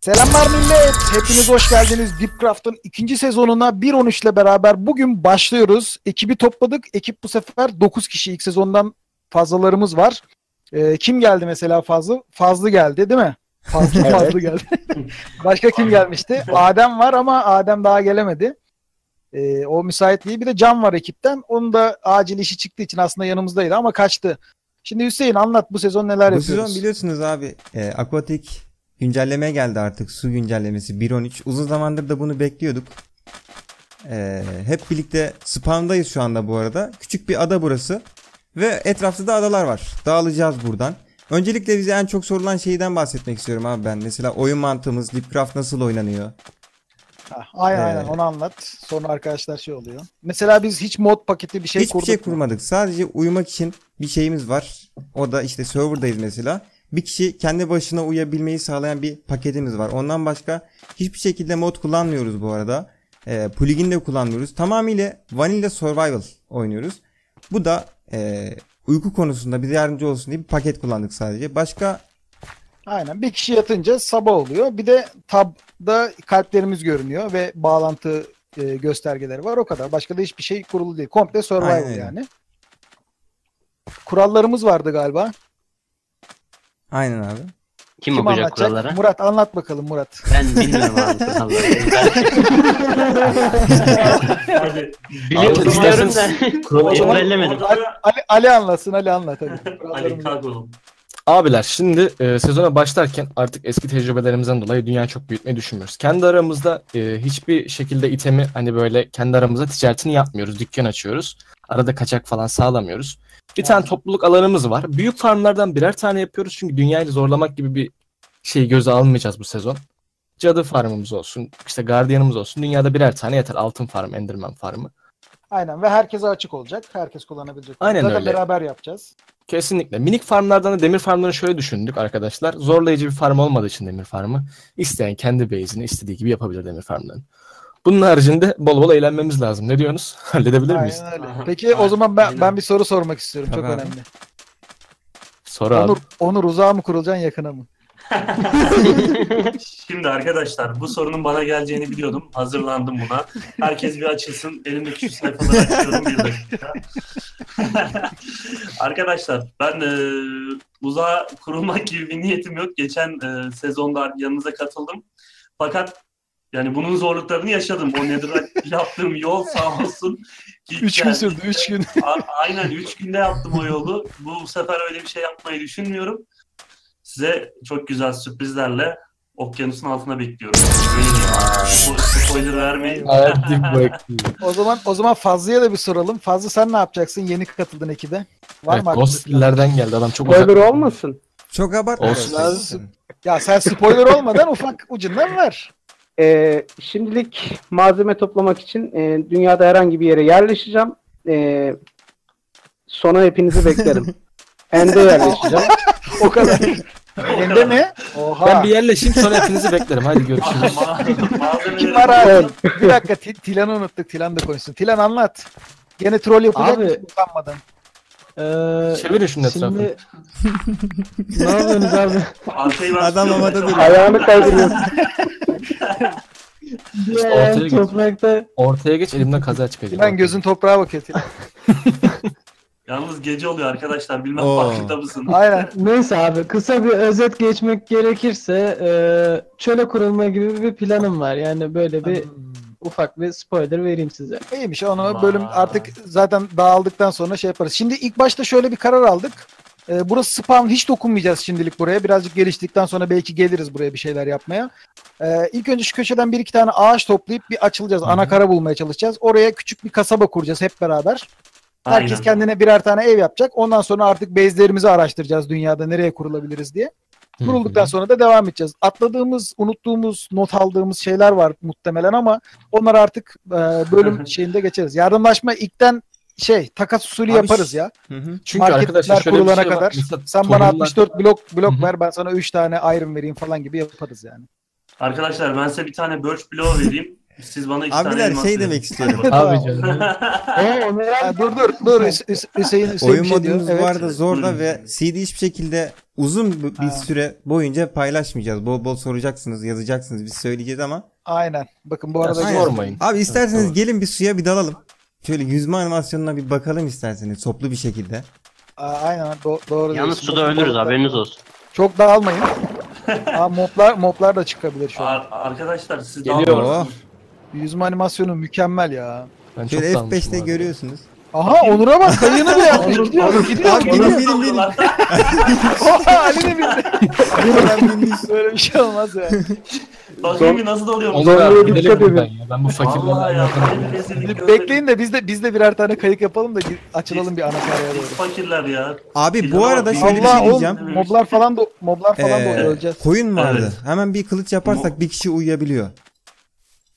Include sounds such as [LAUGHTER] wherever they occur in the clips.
Selamlar millet. Hepiniz hoş geldiniz. Deepcraft'ın ikinci sezonuna 1.13 ile beraber bugün başlıyoruz. Ekibi topladık. Ekip bu sefer 9 kişi. ilk sezondan fazlalarımız var. Ee, kim geldi mesela fazla? Fazlı geldi değil mi? Fazlı fazlı geldi. [LAUGHS] Başka kim gelmişti? Adem var ama Adem daha gelemedi. Ee, o müsait değil. Bir de Can var ekipten. Onun da acil işi çıktığı için aslında yanımızdaydı ama kaçtı. Şimdi Hüseyin anlat bu sezon neler Bu yapıyoruz? sezon biliyorsunuz abi e, Aquatic güncelleme geldi artık su güncellemesi 1.13. Uzun zamandır da bunu bekliyorduk. E, hep birlikte spawn'dayız şu anda bu arada. Küçük bir ada burası. Ve etrafta da adalar var. Dağılacağız buradan. Öncelikle bize en çok sorulan şeyden bahsetmek istiyorum abi ben. Mesela oyun mantığımız, Deepcraft nasıl oynanıyor? Ha, aynen Ee, aynen onu anlat. Sonra arkadaşlar şey oluyor. Mesela biz hiç mod paketi bir şey Hiçbir kurduk şey mu? kurmadık. Sadece uyumak için bir şeyimiz var. O da işte serverdayız mesela. Bir kişi kendi başına uyabilmeyi sağlayan bir paketimiz var. Ondan başka hiçbir şekilde mod kullanmıyoruz bu arada. E, plugin de kullanmıyoruz. Tamamıyla Vanilla Survival oynuyoruz. Bu da e, uyku konusunda bize yardımcı olsun diye bir paket kullandık sadece. Başka Aynen. Bir kişi yatınca sabah oluyor. Bir de tabda kalplerimiz görünüyor ve bağlantı e, göstergeleri var. O kadar. Başka da hiçbir şey kurulu değil. Komple survival Aynen yani. Kurallarımız vardı galiba. Aynen abi. Kim, Kim okuyacak anlatacak? kuralları? Murat anlat bakalım Murat. Ben bilmiyorum abi kuralları. Biliyorum, [LAUGHS] Abi, biliyorum istersen da kuralı- ezberlemedim. Ali, Ali, Ali anlatsın. Ali anlat hadi. Ali kalk oğlum. Abiler şimdi e, sezona başlarken artık eski tecrübelerimizden dolayı dünyayı çok büyütmeyi düşünmüyoruz. Kendi aramızda e, hiçbir şekilde itemi hani böyle kendi aramızda ticaretini yapmıyoruz. Dükkan açıyoruz. Arada kaçak falan sağlamıyoruz. Bir tane topluluk alanımız var. Büyük farmlardan birer tane yapıyoruz çünkü dünyayı zorlamak gibi bir şey göze almayacağız bu sezon. Cadı farmımız olsun, işte gardiyanımız olsun. Dünyada birer tane yeter. Altın farm, enderman farmı. Aynen ve herkese açık olacak. Herkes kullanabilecek. Aynen Zaten öyle. beraber yapacağız. Kesinlikle. Minik farmlardan da demir farmlarını şöyle düşündük arkadaşlar. Zorlayıcı bir farm olmadığı için demir farmı isteyen kendi base'ini istediği gibi yapabilir demir farmlarını. Bunun haricinde bol bol eğlenmemiz lazım. Ne diyorsunuz? [LAUGHS] Halledebilir miyiz? Aynen öyle. Aha. Peki o zaman ben, Aynen. ben bir soru sormak istiyorum. Çok Tabii abi. önemli. Soru abi. Onur, Onur uzağa mı kurulacaksın yakına mı? [LAUGHS] Şimdi arkadaşlar bu sorunun bana geleceğini biliyordum. Hazırlandım buna. Herkes bir açılsın. Elimdeki şu sayfaları açıyorum bir dakika. [LAUGHS] arkadaşlar ben e, uzağa kurulmak gibi bir niyetim yok. Geçen e, sezonda yanınıza katıldım. Fakat yani bunun zorluklarını yaşadım. O nedir [LAUGHS] yaptığım yol sağ olsun. Git 3 gün sürdü 3 gün. [LAUGHS] Aynen 3 günde yaptım o yolu. Bu sefer öyle bir şey yapmayı düşünmüyorum. Size çok güzel sürprizlerle okyanusun altına bekliyorum. Bu spoiler vermeyin. [LAUGHS] O zaman o zaman Fazlı'ya da bir soralım. Fazlı sen ne yapacaksın? Yeni katıldın ekibe. Var Evet, mı Ghost aklında plan? Skill'lerden geldi adam çok. Spoiler olmasın. Çok abartma. Olsun. Ya sen spoiler olmadan ufak ucundan ver. Ee, şimdilik malzeme toplamak için e, dünyada herhangi bir yere yerleşeceğim. Ee, sonra hepinizi beklerim. [LAUGHS] Ende yerleşeceğim. O kadar. [LAUGHS] Ende mi? Oha. Ben bir yerleşeyim sonra hepinizi beklerim. Hadi görüşürüz. [LAUGHS] Kim var abi? bir dakika Ti- Tilan'ı unuttuk. Tilan da konuşsun. Tilan anlat. Gene troll yapacak Abi- mısın utanmadan? Ee, Çevirin şunun etrafını. şimdi ne yapıyorsunuz abi? Adam havada duruyor. Ayağını kaydırıyorsun. Bir ortaya geç. toprakta Ortaya geç elimden kaza çıkacak. Tilan gözün toprağa bakıyor. [LAUGHS] Yalnız gece oluyor arkadaşlar. Bilmem Oo. farkında mısın? Aynen. [LAUGHS] Neyse abi kısa bir özet geçmek gerekirse e, çöle kurulma gibi bir planım var. Yani böyle bir ufak bir spoiler vereyim size. İyiymiş onu Vay. bölüm artık zaten dağıldıktan sonra şey yaparız. Şimdi ilk başta şöyle bir karar aldık. Ee, burası spawn hiç dokunmayacağız şimdilik buraya. Birazcık geliştikten sonra belki geliriz buraya bir şeyler yapmaya. Ee, ilk önce şu köşeden bir iki tane ağaç toplayıp bir açılacağız. Ana kara bulmaya çalışacağız. Oraya küçük bir kasaba kuracağız hep beraber. Herkes Aynen. kendine birer tane ev yapacak. Ondan sonra artık base'lerimizi araştıracağız dünyada nereye kurulabiliriz diye. Kurulduktan sonra da devam edeceğiz. Atladığımız, unuttuğumuz, not aldığımız şeyler var muhtemelen ama onlar artık e, bölüm şeyinde geçeriz. Yardımlaşma ilkten şey takas usulü Abi yaparız ya. Hı hı. Çünkü arkadaşlar şöyle kurulana şey var. kadar Mesela Sen bana tohumlar- 64 blok blok Hı hı. ver ben sana 3 tane iron vereyim falan gibi yaparız yani. Arkadaşlar ben size bir tane birch bloğu vereyim. Siz bana iki tane Abiler elmas şey demek istiyorum. Abi canım. [LAUGHS] Dur dur dur Hüs- Hüs- Hüseyin, Hüseyin Oyun şey modumuz Evet. bu arada zorda Buyurun. ve CD hiçbir şekilde uzun bir Ha. süre boyunca paylaşmayacağız. Bol bol soracaksınız, yazacaksınız. Biz söyleyeceğiz ama. Aynen. Bakın bu arada. Sormayın. Abi isterseniz Evet, gelin bir suya bir dalalım. Şöyle yüzme animasyonuna bir bakalım isterseniz toplu bir şekilde. Aa, aynen do- doğru Yalnız diyorsun. suda ölürüz haberiniz olsun. Çok dağılmayın. Aa, moblar, moblar da çıkabilir şu an. Ar- arkadaşlar siz Geliyor. dalmıyorsunuz. Yüzme animasyonu mükemmel ya. Ben çok Şöyle dalmışım F5'te abi. görüyorsunuz. Aha Onur'a bak kayığını bile yapmış. Gidiyor. Gidiyor. Abi benim benim benim. Oha Ali de bildi. Böyle bir şey olmaz ya. [LAUGHS] Bakayım bir nasıl abi gidelim dikkat edin. ya. Ben bu fakirlerle Vallahi ya. Bekleyin de biz de biz de birer tane kayık yapalım da açılalım bir ana karaya Biz doğru. fakirler ya. Abi bu arada şöyle bir şey diyeceğim. moblar falan da moblar falan da Ee, öleceğiz. koyun vardı. Evet. Hemen bir kılıç yaparsak bir kişi uyuyabiliyor.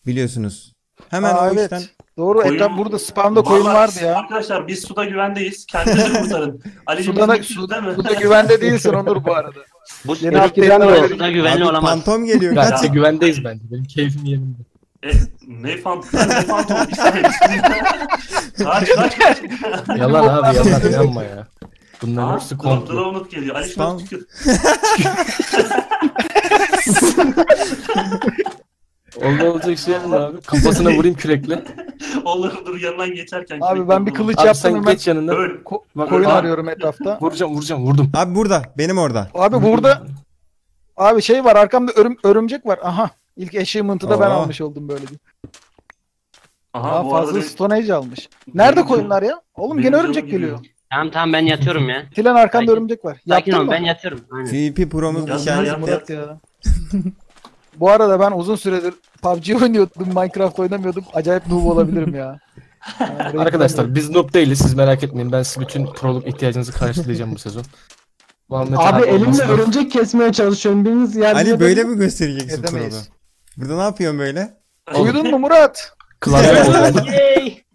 Biliyorsunuz. Hemen Aa, o evet. yüzden Doğru Koyun- etraf burada spamda koyun vardı ya. Arkadaşlar biz suda güvendeyiz. Kendinizi [LAUGHS] kurtarın. Ali'cim Suda, suda, suda mı? suda güvende değilsin Onur bu arada. [LAUGHS] Bu Yeni Eskiden de suda güvenli Abi olamaz. pantom geliyor. Kaç de güvendeyiz bence. Benim keyfim yerinde. E, ne fantom? Ne fantom? Kaç kaç kaç. Yalan abi yalan [LAUGHS] inanma ya. Bunların Aa, hepsi dur, komplo. drone geliyor. Ali şuna tükür. Oldu olacak şey mi abi? Kafasına vurayım kürekle. [LAUGHS] Olur dur yanından geçerken. Abi ben bir kılıç Abi yaptım sen hemen geç yanına. Öl. ko- Bak, koyun bak. arıyorum etrafta. Vuracağım vuracağım vurdum. Abi burada. Benim orada. Abi burada abi şey var arkamda örüm, örümcek var. Aha ilk achievement'ı da ben Aa. almış oldum böyle bir. Aha Daha bu fazla arada Stone Age almış. Nerede Benim koyunlar ya? Oğlum benim gene örümcek geliyor. Tamam tamam ben yatıyorum ya. Tilan arkanda Sakin- örümcek var. Sakin Yaptın ol mı? ben yatıyorum. Aynen. PvP promuz Ya, nişan. ya. Murat ya. Bu arada ben uzun süredir PUBG oynuyordum, Minecraft oynamıyordum. Acayip noob olabilirim ya. Yani [LAUGHS] Arkadaşlar biz noob değiliz siz merak etmeyin. Ben size bütün proluk ihtiyacınızı karşılayacağım bu sezon. Muhammed Abi elimle olmazsa- örümcek kesmeye çalışıyorum. Biriniz yardım Ali böyle mi göstereceksin promu? Burada ne yapıyorsun böyle? Uyudun mu Murat? Klavye [LAUGHS]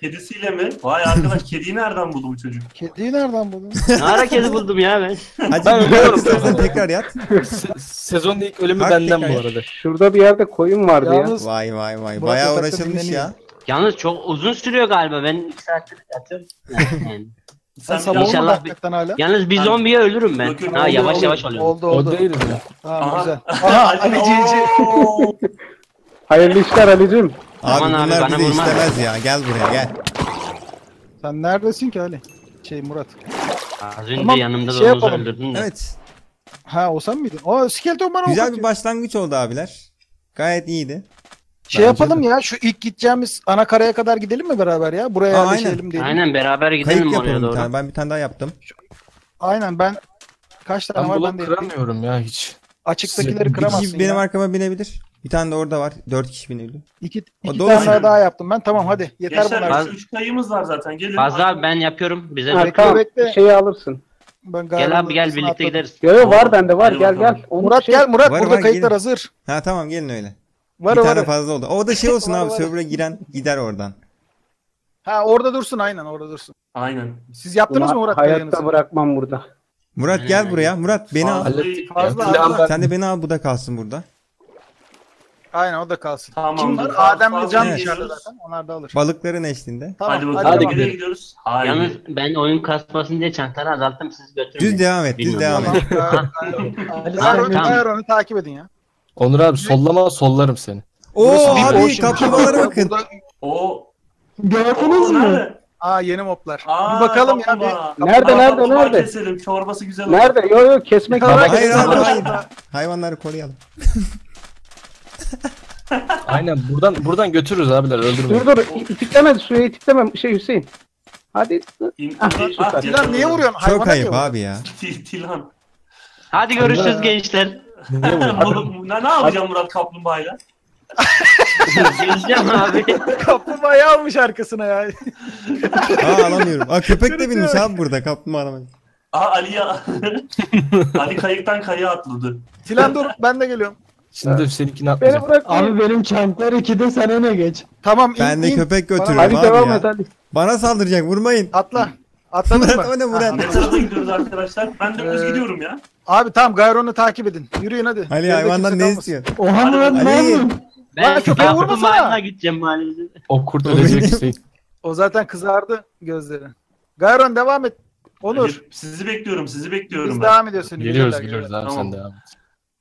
kedisiyle mi? Vay arkadaş kediyi nereden buldu bu çocuk? Kediyi nereden buldun? Ne ara kedi buldum ya ben. Hadi Ben istersen tekrar yat. Se- Sezonun ilk ölümü Bak benden tekrar. bu arada. Şurada bir yerde koyun vardı ya. Yalnız Vay vay vay. Murat Bayağı uğraşılmış ya. Yalnız çok uzun sürüyor galiba. Ben 2 saattir yatıyorum. Yani. [LAUGHS] sen sabah hakikaten hala. Yalnız bir zombiye ölürüm ben. Yok, Ha oldu, yavaş oldu. yavaş oluyor. Oldu oldu. O değilim ya. Tamam Aha. güzel. Aha [LAUGHS] Ali Cici. Hayırlı işler Ali'cim. Abi Aman abi, bunlar bana bize vurmaz. istemez ya. Gel buraya gel. Sen neredesin ki Ali? Şey Murat. Az önce Tamam, yanımda şey domuzu yapalım. öldürdün de. Evet. Ha o sen miydin? O skeleton bana Güzel bir başlangıç oldu abiler. Gayet iyiydi. Şey Bence yapalım ya şu ilk gideceğimiz ana karaya kadar gidelim mi beraber ya? Buraya Aa, yerleşelim diye. Aynen beraber gidelim Kayık oraya yapalım bir doğru. tane. Ben bir tane daha yaptım. Aynen ben kaç tane Ben var ben bunu de yapayım. kıramıyorum ya hiç. Açıktakileri Bir Bir kıramazsın kişi benim ya. arkama binebilir. Bir tane de orada var. Dört kişi binebilir. İki, O iki doğru tane söylüyor. daha yaptım ben. Tamam hadi. Yeter Gençler bunlar. üç, üç kayımız var zaten. Gelin. Fazla abi ben yapıyorum. Bize Ha, de. Bekle, tamam. bekle. Şeyi alırsın. Ben Gel abi gel birlikte atladım. gideriz. Yo yo var bende var Hadi gel bakalım. gel. Onu Murat şey- gel Murat Var, burada var, kayıtlar gelin. hazır. Ha tamam gelin öyle. Var bir var. tane fazla oldu. O da şey olsun Var, abi. var. Server'a giren gider oradan. Ha orada dursun aynen orada dursun. Aynen. Siz yaptınız mı Murat hayatta bırakmam burada. Murat gel buraya. Murat beni al. Fazla, Sen de beni al bu da kalsın burada. Aynen o da kalsın. Tamam. Kim var? Adem ve Fazla Can Evet. dışarıda zaten. Onlar da alır. Balıkların eşliğinde. Tamam Hadi hadi, bakalım. Hadi gidelim. gidiyoruz? Haydi. Yalnız ben oyun kasmasın diye çantaları azalttım siz götürün. Düz devam et. Düz devam et. Gayron'u [LAUGHS] takip edin ya. Onur abi sollama sollarım seni. Oo abi kaplumbağalara bakın. O. gördünüz mü? Aa yeni moblar. Aa, bir bakalım ya. Bir... Nerede, Aa, nerede, nerede? Keselim. Çorbası güzel olur. Nerede? Yo yo kesmek Hayır, Hayır hayır. Hayvanları koruyalım. [LAUGHS] Aynen buradan buradan götürürüz abiler öldürmeyin. Dur dur itikleme suya itikleme şey Hüseyin. Hadi. Ah, Ah, süper. Niye vuruyorsun? Çok Hayvana ayıp niye abi ya. [LAUGHS] Til- Tilan. Hadi görüşürüz gençler. Niye [LAUGHS] vuruyorsun? Bu- ne, ne yapacağım Murat kaplumbağayla? Geleceğim abi. Kaplumbağayı almış arkasına ya. Aa alamıyorum. Aa köpek de binmiş abi burada kaplumbağa alamayız. Aa Ali ya. Ali kayıktan kayığa atladı. Tilan dur ben de geliyorum. Şimdi de seninkini Beni atmayacağım. bırak. Abi benim çanklar 2'de sen öne geç. Tamam in, Ben de in. köpek götürüyorum Hadi abi devam et ya. hadi. Bana saldıracak vurmayın. Atla. Atladın mı? o ne Murat? Ne tarafa gidiyoruz arkadaşlar? Ben de düz Ee, gidiyorum ya. Abi tamam Gayron'u takip edin. Yürüyün hadi. Ali hayvandan ne istiyor? Oha Murat ne Ali. yapıyorsun? Ben köpeğe vurmasana. Gideceğim maalesef. O kurt ölecek [LAUGHS] Hüseyin. O zaten kızardı gözleri. Gayron devam et. Onur. Sizi bekliyorum, sizi bekliyorum Biz ben. devam ediyorsun. Geliyoruz geliyoruz abi Tamam. sen devam et.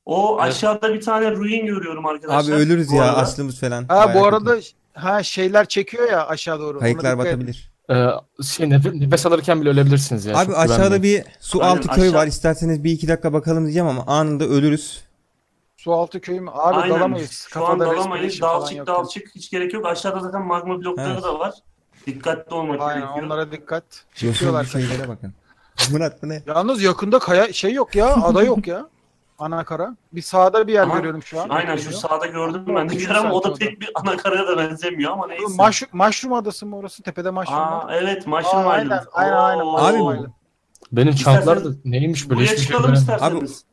O aşağıda bir tane ruin görüyorum arkadaşlar. Abi ölürüz Bu ya arada. açlığımız falan. Ha bu Bayağı arada kötü. ha şeyler çekiyor ya aşağı doğru. Kayıklar batabilir. Ee, şey nefes, nefes alırken bile ölebilirsiniz ya. Abi aşağıda bir su Aynen, altı köy aşağı- var. İsterseniz bir iki dakika bakalım diyeceğim ama anında ölürüz. Su altı köyü mü? Abi Aynen. dalamayız. Şu an Kafada dalamayız. respiration falan Dalçık dalçık hiç gerek yok. Aşağıda zaten magma blokları Evet. da var. Dikkatli olmak Aynen gerekiyor. onlara dikkat. Şeylere bakın. [LAUGHS] Murat bu ne? Yalnız yakında kaya şey yok ya. Ada yok ya. Anakara. Bir sağda bir yer Ama görüyorum şu an. Aynen şu sağda gördüm ben de ama o da pek bir anakaraya da benzemiyor ama neyse. Mushroom, mushroom adası mı orası? Tepede mushroom Aa var. evet Aa, Mushroom aynen, Island. aynen, aynen, Oo. Mushroom Abi- Island. Benim çantlar da neymiş böyle Buraya hiçbir şey çıkalım göremedim. isterseniz.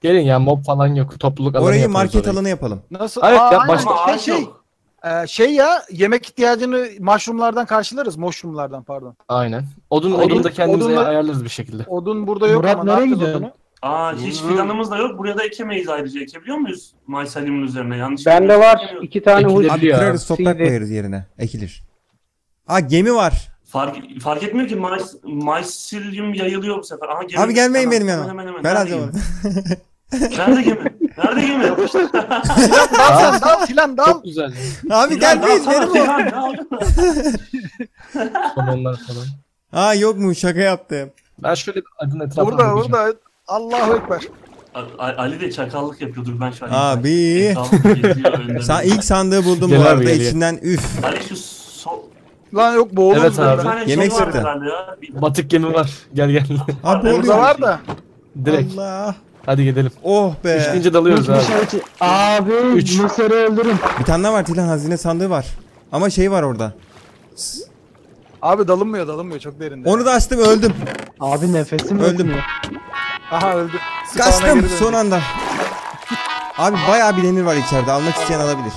Gelin ya mob falan yok. Topluluk alanı Orayı yaparız market orayı. alanı yapalım. Nasıl? Evet, Aa, ya aynen. Ama şey, ağaç şey, yok. e, şey ya yemek ihtiyacını mushroomlardan karşılarız. Mushroomlardan pardon. Aynen. Odun, Odun- odun da kendimize odunla- ayarlarız bir şekilde. Odun burada yok Murat, ama ne nereye yapacağız gidiyorsun? Aa hiç fidanımız da yok. Buraya da ekemeyiz ayrıca. Ekebiliyor muyuz? Maysalim'in üzerine. Yanlış Bende var iki tane huy. Abi ya. kırarız toprak koyarız yerine. Ekilir. Aa gemi var. Fark, fark etmiyor ki Mays, Mycelium yayılıyor bu sefer. Aha, gemi. Abi gelmeyin benim yanıma. hemen, hemen. Ben Nerede alacağım. Nerede gemi? Nerede gemi? [LAUGHS] Dal sen dal filan dal. Çok güzel. Abi gelmeyin benim sonra o. Somonlar falan. Aa yok mu şaka yaptım. Ben şöyle bir adın etrafına Burada bakacağım. burada. Allahu Ekber. Ali de çakallık yapıyordur ben şu an. Abi. [LAUGHS] Sen ilk sandığı buldum Gel bu abi, arada içinden üf. Ali şu so... Lan yok boğuluruz Evet burada. abi. Bir tane Yemek şey var çıktı. herhalde ya. Bir- Batık gemi var. Gel gel. Abi Evet, oluyor. Burada var da. Direkt. Allah. Hadi gidelim. Oh be. Üçüncü dalıyoruz abi. Abi Üç. Mısır'ı öldürün. Bir tane daha var Tilan hazine sandığı var. Ama şey var orada. Abi dalınmıyor dalınmıyor çok derinde. Onu da açtım öldüm. Abi nefesim Öldüm. yetmiyor. Aha öldü. Spawn'a Kaçtım geri son anda. Abi bayağı bir demir var içeride. Almak isteyen alabilir.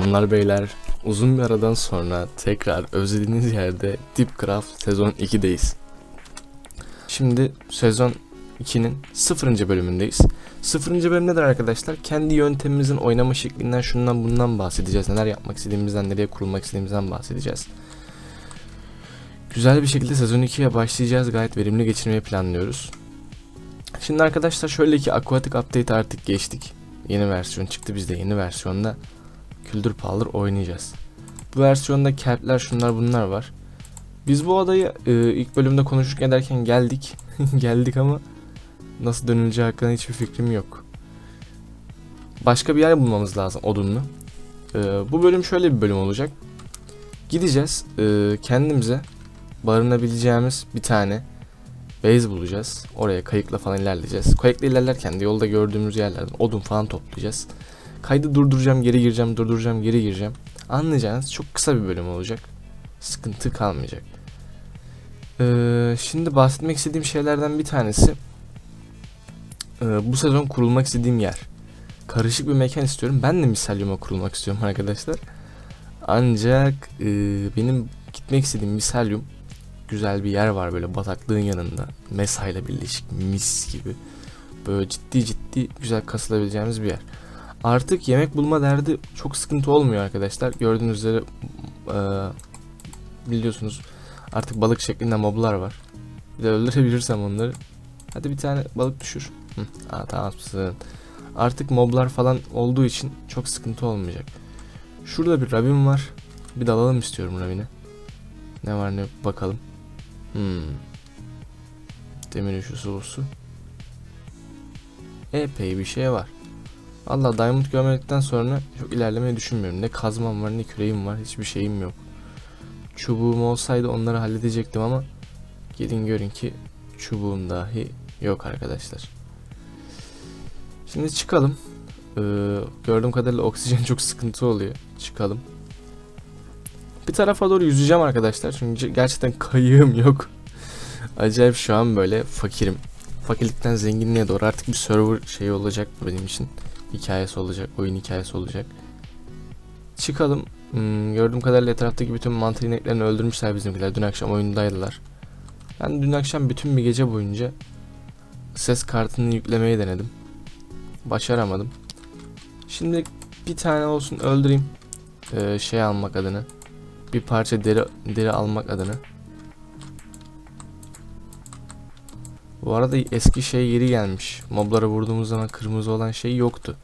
Bunlar beyler uzun bir aradan sonra tekrar özlediğiniz yerde Deepcraft sezon 2'deyiz. Şimdi sezon 2'nin 0. bölümündeyiz. 0. bölüm nedir arkadaşlar? Kendi yöntemimizin oynama şeklinden şundan bundan bahsedeceğiz. Neler yapmak istediğimizden, nereye kurulmak istediğimizden bahsedeceğiz. Güzel bir şekilde sezon 2'ye başlayacağız. Gayet verimli geçirmeyi planlıyoruz. Şimdi arkadaşlar şöyle ki Aquatic Update artık geçtik. Yeni versiyon çıktı. Biz de yeni versiyonda Küldür Paldır oynayacağız. Bu versiyonda kelpler şunlar bunlar var. Biz bu adayı e, ilk bölümde konuşurken ederken geldik. [LAUGHS] geldik ama nasıl dönüleceği hakkında hiçbir fikrim yok. Başka bir yer bulmamız lazım odunlu. E, bu bölüm şöyle bir bölüm olacak. Gideceğiz e, kendimize barınabileceğimiz bir tane base bulacağız. Oraya kayıkla falan ilerleyeceğiz. Kayıkla ilerlerken de yolda gördüğümüz yerlerden odun falan toplayacağız. Kaydı durduracağım, geri gireceğim, durduracağım, geri gireceğim. Anlayacağınız çok kısa bir bölüm olacak. Sıkıntı kalmayacak. Ee, şimdi bahsetmek istediğim şeylerden bir tanesi ee, bu sezon kurulmak istediğim yer. Karışık bir mekan istiyorum. Ben de misalyuma kurulmak istiyorum [LAUGHS] arkadaşlar. Ancak e, benim gitmek istediğim misalyum güzel bir yer var böyle bataklığın yanında. Mesa birleşik mis gibi. Böyle ciddi ciddi güzel kasılabileceğimiz bir yer. Artık yemek bulma derdi çok sıkıntı olmuyor arkadaşlar. Gördüğünüz üzere e, biliyorsunuz artık balık şeklinde moblar var. Bir de öldürebilirsem onları. Hadi bir tane balık düşür. Hı, aa, tamamsın. Artık moblar falan olduğu için çok sıkıntı olmayacak. Şurada bir rabim var. Bir dalalım istiyorum rabine. Ne var ne yok bakalım. Hmm. Demir üşüsü su. Epey bir şey var. Allah Diamond görmedikten sonra çok ilerlemeyi düşünmüyorum. Ne kazmam var ne küreğim var hiçbir şeyim yok. Çubuğum olsaydı onları halledecektim ama gelin görün ki çubuğum dahi yok arkadaşlar. Şimdi çıkalım. Ee, gördüğüm kadarıyla oksijen çok sıkıntı oluyor. Çıkalım. Bir tarafa doğru yüzeceğim arkadaşlar. Çünkü gerçekten kayığım yok. Acayip şu an böyle fakirim. Fakirlikten zenginliğe doğru artık bir server şeyi olacak benim için hikayesi olacak, oyun hikayesi olacak. Çıkalım. Hmm, gördüğüm kadarıyla etraftaki bütün mantar ineklerini öldürmüşler bizimkiler. Dün akşam oyundaydılar. Ben dün akşam bütün bir gece boyunca ses kartını yüklemeyi denedim. Başaramadım. Şimdi bir tane olsun öldüreyim. Ee, şey almak adına. Bir parça deri deri almak adına. Bu arada eski şey geri gelmiş. Moblara vurduğumuz zaman kırmızı olan şey yoktu.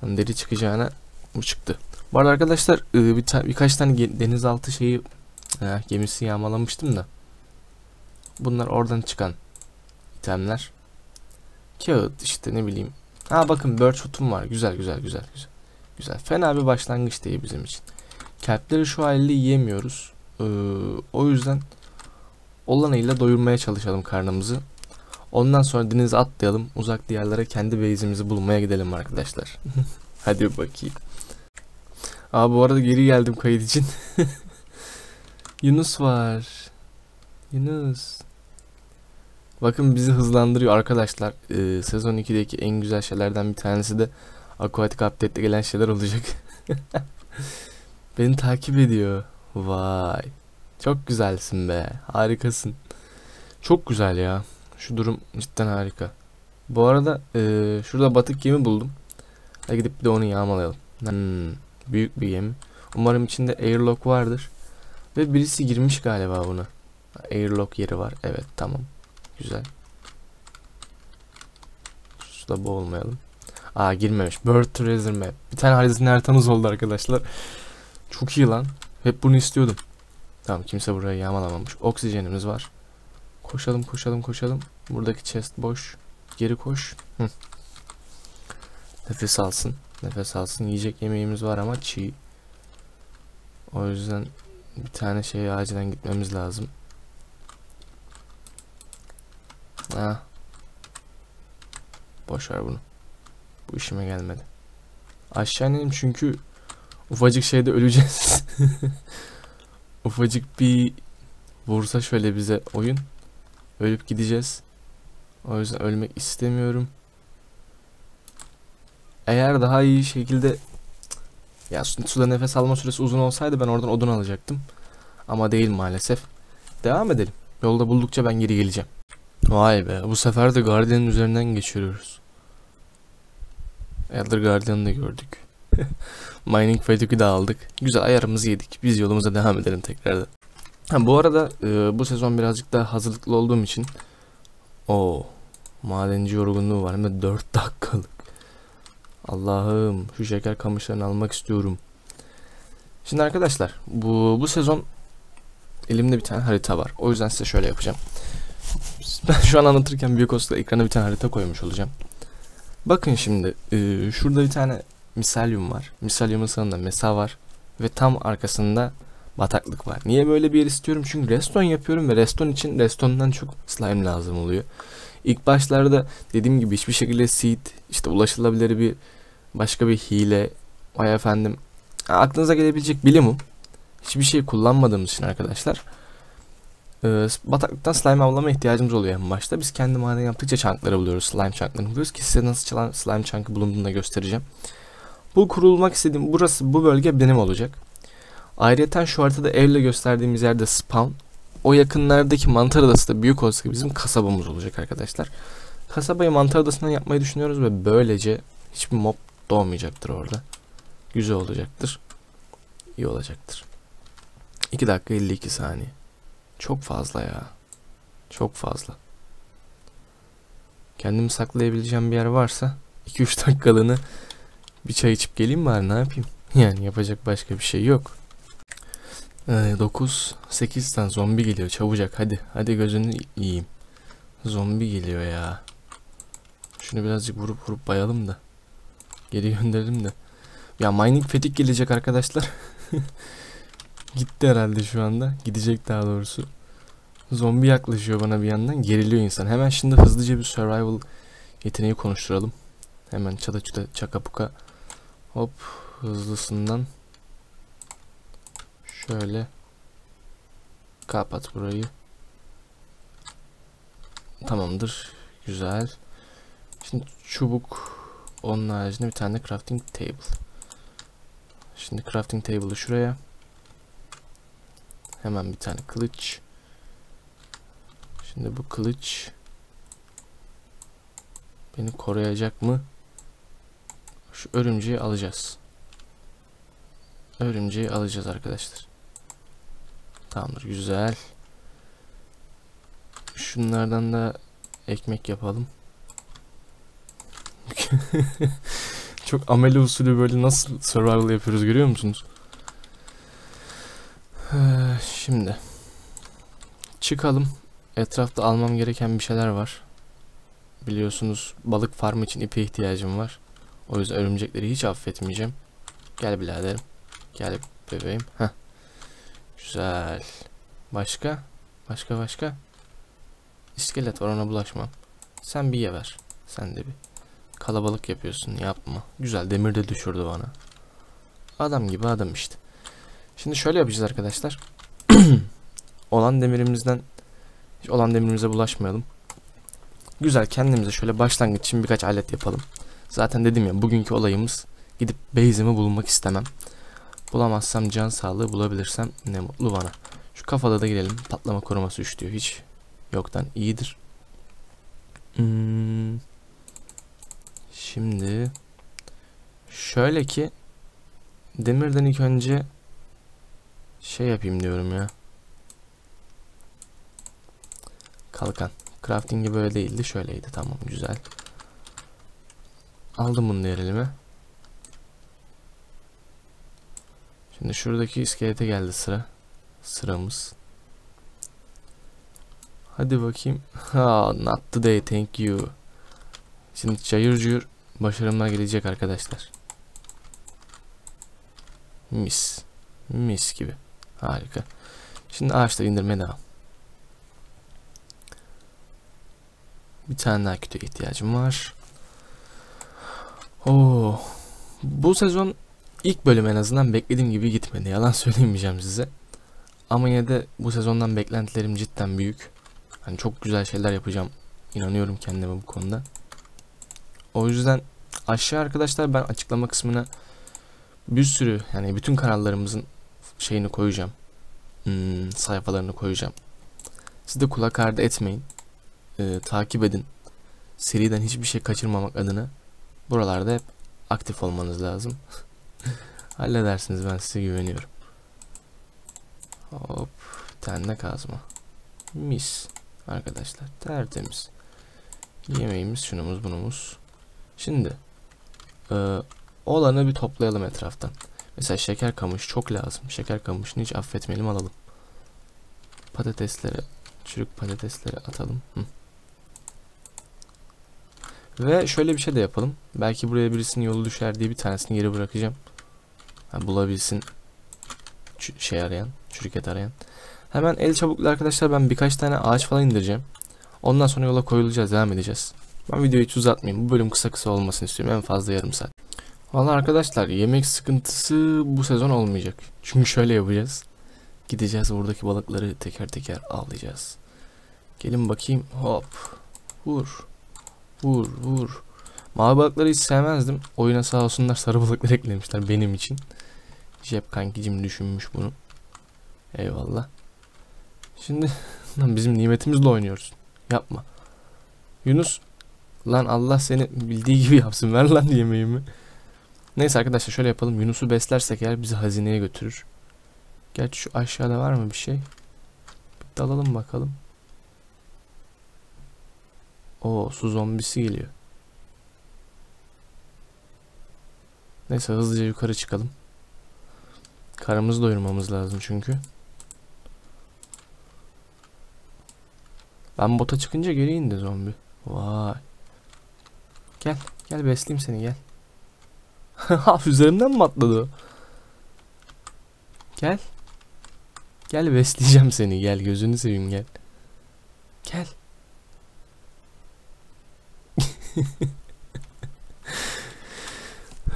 Hani deri çıkacağına bu çıktı. Bu arada arkadaşlar e, bir ta- birkaç tane denizaltı şeyi e, gemisi yağmalamıştım da. Bunlar oradan çıkan itemler. Kağıt işte ne bileyim. Ha bakın birdshot'um var. Güzel güzel güzel güzel. Güzel. Fena bir başlangıç değil bizim için. Kelpleri şu haliyle yiyemiyoruz. Ee, o yüzden olanıyla doyurmaya çalışalım karnımızı. Ondan sonra denize atlayalım. Uzak diyarlara kendi base'imizi bulmaya gidelim arkadaşlar. [LAUGHS] Hadi bakayım. Aa bu arada geri geldim kayıt için. [LAUGHS] Yunus var. Yunus. Bakın bizi hızlandırıyor arkadaşlar. Ee, sezon 2'deki en güzel şeylerden bir tanesi de Aquatic Update'te gelen şeyler olacak. [LAUGHS] Beni takip ediyor. Vay. Çok güzelsin be. Harikasın. Çok güzel ya. Şu durum cidden harika. Bu arada eee, şurada batık gemi buldum. Hadi gidip bir de onu yağmalayalım. Hmm, büyük bir gemi. Umarım içinde airlock vardır. Ve birisi girmiş galiba buna. Airlock yeri var. Evet tamam. Güzel. Suda boğulmayalım. Aa girmemiş. Bird Treasure Map. Bir tane hazine haritamız oldu arkadaşlar. Çok iyi lan. Hep bunu istiyordum. Tamam kimse buraya yağmalamamış. Oksijenimiz var. Koşalım koşalım koşalım. Buradaki chest boş. Geri koş. Hı. Nefes alsın. Nefes alsın. Yiyecek yemeğimiz var ama çiğ. O yüzden bir tane şeye acilen gitmemiz lazım. Ha. Boş ver bunu. Bu işime gelmedi. Aşağı inelim çünkü ufacık şeyde öleceğiz. [LAUGHS] ufacık bir vursa şöyle bize oyun ölüp gideceğiz. O yüzden ölmek istemiyorum. Eğer daha iyi şekilde ya su- suda nefes alma süresi uzun olsaydı ben oradan odun alacaktım. Ama değil maalesef. Devam edelim. Yolda buldukça ben geri geleceğim. Vay be bu sefer de Guardian'ın üzerinden geçiyoruz. Elder Guardian'ı da gördük. [LAUGHS] Mining Fatigue'ü de aldık. Güzel ayarımızı yedik. Biz yolumuza devam edelim tekrardan. Ha, bu arada e, bu sezon birazcık daha hazırlıklı olduğum için o madenci yorgunluğu var hem de 4 dakikalık. Allah'ım şu şeker kamışlarını almak istiyorum. Şimdi arkadaşlar bu bu sezon elimde bir tane harita var. O yüzden size şöyle yapacağım. Ben şu an anlatırken olsa ekrana bir tane harita koymuş olacağım. Bakın şimdi e, şurada bir tane misalyum var. Misalyumun sağında mesa var. Ve tam arkasında bataklık var. Niye böyle bir yer istiyorum? Çünkü reston yapıyorum ve reston için restondan çok slime lazım oluyor. İlk başlarda dediğim gibi hiçbir şekilde seed işte ulaşılabilir bir başka bir hile vay efendim aklınıza gelebilecek bilimum hiçbir şey kullanmadığımız için arkadaşlar bataklıktan slime avlama ihtiyacımız oluyor en başta. Biz kendi maden yaptıkça chunkları buluyoruz. Slime chunklarını buluyoruz ki size nasıl çalan slime chunk'ı bulunduğunu da göstereceğim. Bu kurulmak istediğim burası bu bölge benim olacak. Ayrıca şu haritada evle gösterdiğimiz yerde spawn. O yakınlardaki mantar adası da büyük olsa bizim kasabamız olacak arkadaşlar. Kasabayı mantar adasından yapmayı düşünüyoruz ve böylece hiçbir mob doğmayacaktır orada. Güzel olacaktır. İyi olacaktır. 2 dakika 52 saniye. Çok fazla ya. Çok fazla. Kendimi saklayabileceğim bir yer varsa 2-3 dakikalığını bir çay içip geleyim bari ne yapayım? [LAUGHS] Yani yapacak başka bir şey yok. Ee, 9 8 tane zombi geliyor çabucak hadi hadi gözünü yiyeyim. Zombi geliyor ya. Şunu birazcık vurup vurup bayalım da. Geri gönderelim de. Ya mining fetik gelecek arkadaşlar. [LAUGHS] Gitti herhalde şu anda. Gidecek daha doğrusu. Zombi yaklaşıyor bana bir yandan. Geriliyor insan. Hemen şimdi hızlıca bir survival yeteneği konuşturalım. Hemen çata çuta çaka puka. Hop hızlısından. Şöyle. Kapat burayı. Tamamdır. Güzel. Şimdi çubuk. Onun haricinde bir tane crafting table. Şimdi crafting table'ı şuraya. Hemen bir tane kılıç. Şimdi bu kılıç beni koruyacak mı? Şu örümceği alacağız. Örümceği alacağız arkadaşlar. Tamamdır güzel. Şunlardan da ekmek yapalım. [LAUGHS] Çok amele usulü böyle nasıl survival yapıyoruz görüyor musunuz? Ee, Şimdi çıkalım. Etrafta almam gereken bir şeyler var. Biliyorsunuz balık farmı için ipe ihtiyacım var. O yüzden örümcekleri hiç affetmeyeceğim. Gel biraderim. Gel bebeğim. Heh. Güzel. Başka? Başka başka? İskelet var ona bulaşmam. Sen bir ye ver. Sen de bir. Kalabalık yapıyorsun yapma. Güzel demir de düşürdü bana. Adam gibi adam işte. Şimdi şöyle yapacağız arkadaşlar. [CLEARS THROAT] olan demirimizden olan demirimize bulaşmayalım. Güzel kendimize şöyle başlangıç için birkaç alet yapalım. Zaten dedim ya bugünkü olayımız gidip base'imi bulmak istemem. Bulamazsam can sağlığı bulabilirsem ne mutlu bana. Şu kafada da girelim. Patlama koruması 3 diyor. Hiç yoktan iyidir. Hmm. Şimdi şöyle ki demirden ilk önce şey yapayım diyorum ya. Kalkan. Crafting'i böyle değildi. Şöyleydi. Tamam güzel. Aldım bunu diğer elime. Şimdi şuradaki iskelete geldi sıra. Sıramız. Hadi bakayım. [LAUGHS] Ha, not today thank you. Şimdi çayır cayır başarımlar gelecek arkadaşlar. Mis. Mis gibi. Harika. Şimdi ağaçları indirmeye devam. Bir tane daha kütüğe ihtiyacım var. Oo. Bu sezon ilk bölüm en azından beklediğim gibi gitmedi. Yalan [LAUGHS] söylemeyeceğim size. Ama yine de bu sezondan beklentilerim cidden büyük. Hani çok güzel şeyler yapacağım. İnanıyorum kendime bu konuda. O yüzden aşağı arkadaşlar ben açıklama kısmına bir sürü yani bütün kanallarımızın şeyini koyacağım. Hmm, sayfalarını koyacağım. Siz de kulak ardı etmeyin. Ee, takip edin. Seriden hiçbir şey kaçırmamak adına buralarda hep aktif olmanız lazım. [LAUGHS] Halledersiniz ben size güveniyorum. Hop de kazma. Mis arkadaşlar tertemiz. Yemeğimiz şunumuz bunumuz. Şimdi e, olanı bir toplayalım etraftan. Mesela şeker kamış çok lazım. Şeker kamışını hiç affetmeyelim alalım. Patatesleri, çürük patatesleri atalım. Hı. Ve şöyle bir şey de yapalım. Belki buraya birisinin yolu düşer diye bir tanesini geri bırakacağım. Ha, bulabilsin şey arayan, çürük et arayan. Hemen el çabuklu arkadaşlar ben birkaç tane ağaç falan indireceğim. Ondan sonra yola koyulacağız, devam edeceğiz. Ben videoyu hiç uzatmayayım. Bu bölüm kısa kısa olmasını istiyorum. En fazla yarım saat. Valla arkadaşlar yemek sıkıntısı bu sezon olmayacak. Çünkü şöyle yapacağız. Gideceğiz oradaki balıkları teker teker avlayacağız. Gelin bakayım. Hop. Vur. Vur vur. Mavi balıkları hiç sevmezdim. Oyuna sağ olsunlar sarı balıklar eklemişler benim için. Jep kankicim düşünmüş bunu. Eyvallah. Şimdi [LAUGHS] lan bizim nimetimizle oynuyoruz. Yapma. Yunus lan Allah seni bildiği gibi yapsın. Ver lan yemeğimi. Neyse arkadaşlar şöyle yapalım. Yunus'u beslersek eğer bizi hazineye götürür. Gerçi şu aşağıda var mı bir şey? Bir dalalım bakalım. O su zombisi geliyor. Neyse hızlıca yukarı çıkalım. Karnımızı doyurmamız lazım çünkü. Ben bota çıkınca geri indi zombi. Vay. Gel. Gel besleyeyim seni gel. [LAUGHS] Üzerimden mi atladı o? Gel. Gel besleyeceğim seni gel gözünü seveyim gel. Gel.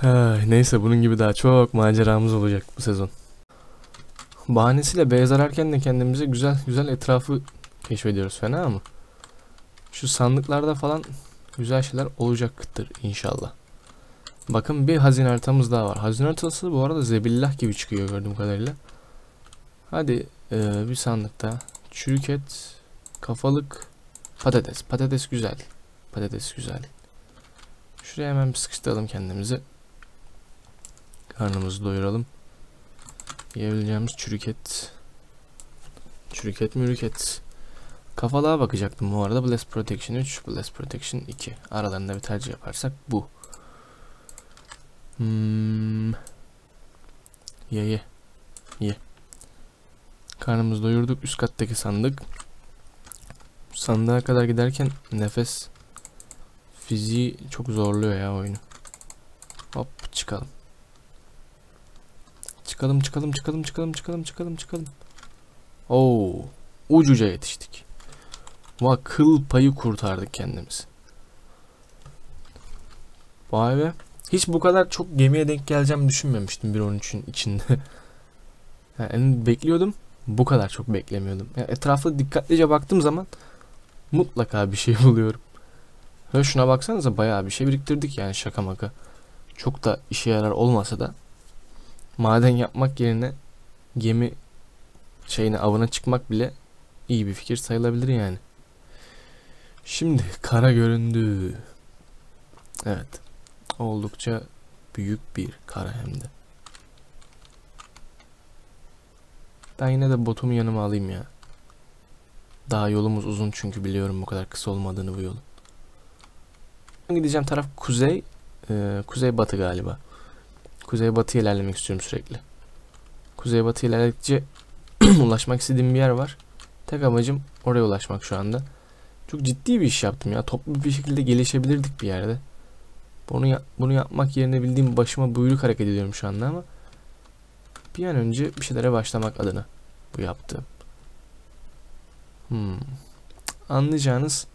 [LAUGHS] Neyse bunun gibi daha çok maceramız olacak bu sezon. Bahanesiyle beyaz ararken de kendimize güzel güzel etrafı keşfediyoruz fena mı? Şu sandıklarda falan güzel şeyler olacaktır inşallah. Bakın bir hazine haritamız daha var. Hazine haritası bu arada zebillah gibi çıkıyor gördüğüm kadarıyla. Hadi e, bir sandık daha. Çürük et, kafalık, patates. Patates güzel. Patates güzel. Şuraya hemen bir sıkıştıralım kendimizi. karnımızı doyuralım. Yiyebileceğimiz çürük et. Çürük et mürük et. Kafalığa bakacaktım bu arada. Blast Protection 3, Blast Protection 2. Aralarında bir tercih yaparsak bu. Hmm. Ye ye. Ye. Karnımızı doyurduk. Üst kattaki sandık. Sandığa kadar giderken nefes fiziği çok zorluyor ya oyunu. Hop çıkalım. Çıkalım çıkalım çıkalım çıkalım çıkalım çıkalım çıkalım. Oo, ucuca yetiştik. Vay kıl payı kurtardık kendimizi. Vay be. Hiç bu kadar çok gemiye denk geleceğimi düşünmemiştim 1.13'ün içinde. [LAUGHS] yani bekliyordum. Bu kadar çok beklemiyordum. Yani etrafa dikkatlice baktığım zaman mutlaka bir şey [LAUGHS] buluyorum. Ve şuna baksanıza bayağı bir şey biriktirdik yani şaka maka. Çok da işe yarar olmasa da maden yapmak yerine gemi şeyine avına çıkmak bile iyi bir fikir sayılabilir yani. Şimdi kara göründü. Evet. Oldukça büyük bir kara hem de. Ben yine de botumu yanıma alayım ya. Daha yolumuz uzun çünkü biliyorum bu kadar kısa olmadığını bu yolun. Gideceğim taraf kuzey. Ee, kuzey batı galiba. Kuzey batı ilerlemek istiyorum sürekli. Kuzey batı ilerledikçe [CLEARS THROAT] ulaşmak istediğim bir yer var. Tek amacım oraya ulaşmak şu anda. Çok ciddi bir iş yaptım ya. Toplu bir şekilde gelişebilirdik bir yerde. Bunu ya- bunu yapmak yerine bildiğim başıma buyruk hareket ediyorum şu anda ama bir an önce bir şeylere başlamak adına bu yaptığım. Hmm. Anlayacağınız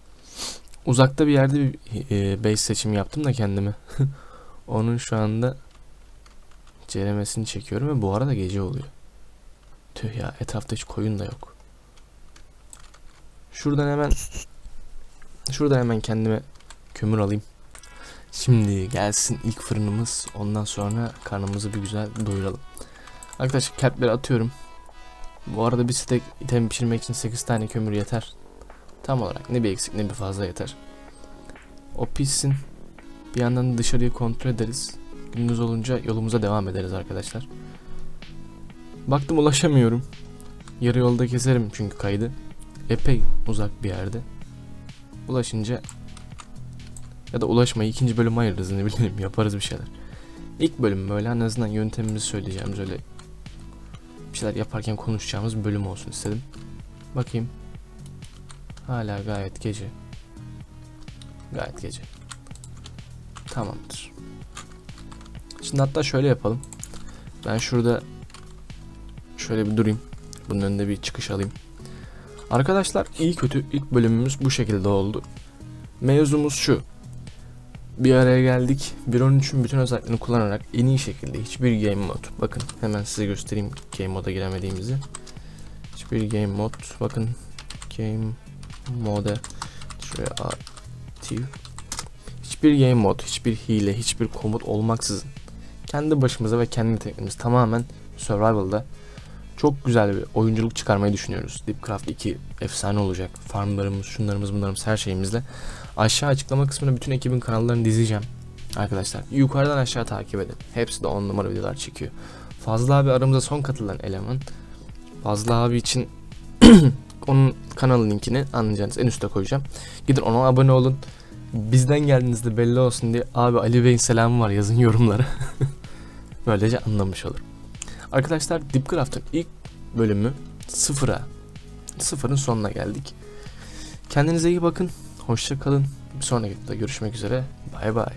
uzakta bir yerde bir e, base seçimi yaptım da kendime. [LAUGHS] Onun şu anda ceremesini çekiyorum ve bu arada gece oluyor. Tüh ya etrafta hiç koyun da yok. Şuradan hemen şuradan hemen kendime kömür alayım. Şimdi gelsin ilk fırınımız. Ondan sonra karnımızı bir güzel doyuralım. Arkadaşlar kalpleri atıyorum. Bu arada bir steak item pişirmek için 8 tane kömür yeter. Tam olarak ne bir eksik ne bir fazla yeter. O pişsin. Bir yandan da dışarıyı kontrol ederiz. Gündüz olunca yolumuza devam ederiz arkadaşlar. Baktım ulaşamıyorum. Yarı yolda keserim çünkü kaydı. Epey uzak bir yerde. Ulaşınca ya da ulaşmayı ikinci bölüm ayırırız ne bileyim yaparız bir şeyler. İlk bölüm böyle en azından yöntemimizi söyleyeceğimiz öyle bir şeyler yaparken konuşacağımız bölüm olsun istedim. Bakayım. Hala gayet gece. Gayet gece. Tamamdır. Şimdi hatta şöyle yapalım. Ben şurada şöyle bir durayım. Bunun önünde bir çıkış alayım. Arkadaşlar iyi kötü ilk bölümümüz bu şekilde oldu. Mevzumuz şu. Bir araya geldik. 1.13'ün bütün özelliklerini kullanarak en iyi şekilde hiçbir game mod. Bakın hemen size göstereyim game moda giremediğimizi. Hiçbir game mod. Bakın game mode şuraya aktif. Hiçbir game mod, hiçbir hile, hiçbir komut olmaksızın kendi başımıza ve kendi teknimiz tamamen survival'da çok güzel bir oyunculuk çıkarmayı düşünüyoruz. Deepcraft 2 efsane olacak. Farmlarımız, şunlarımız, bunlarımız her şeyimizle. Aşağı açıklama kısmına bütün ekibin kanallarını dizeceğim. Arkadaşlar yukarıdan aşağı takip edin. Hepsi de 10 numara videolar çekiyor. Fazla abi aramıza son katılan eleman. Fazla abi için [CLEARS THROAT] onun kanal linkini anlayacağınız en üstte koyacağım. Gidin ona abone olun. Bizden geldiğinizde belli olsun diye abi Ali Bey'in selamı var yazın yorumlara. [LAUGHS] Böylece anlamış olur. Arkadaşlar Deepcraft'ın ilk bölümü sıfıra sıfırın sonuna geldik. Kendinize iyi bakın. Hoşça kalın. Bir sonraki videoda görüşmek üzere. Bay bay.